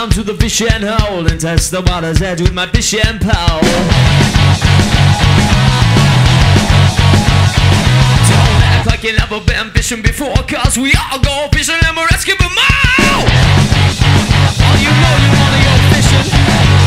down to the fishing hole and test the water's edge with my fishing pole. Don't act like you never been fishing before, cause we all go fishing and we're asking for more! All you know you wanna go fishing.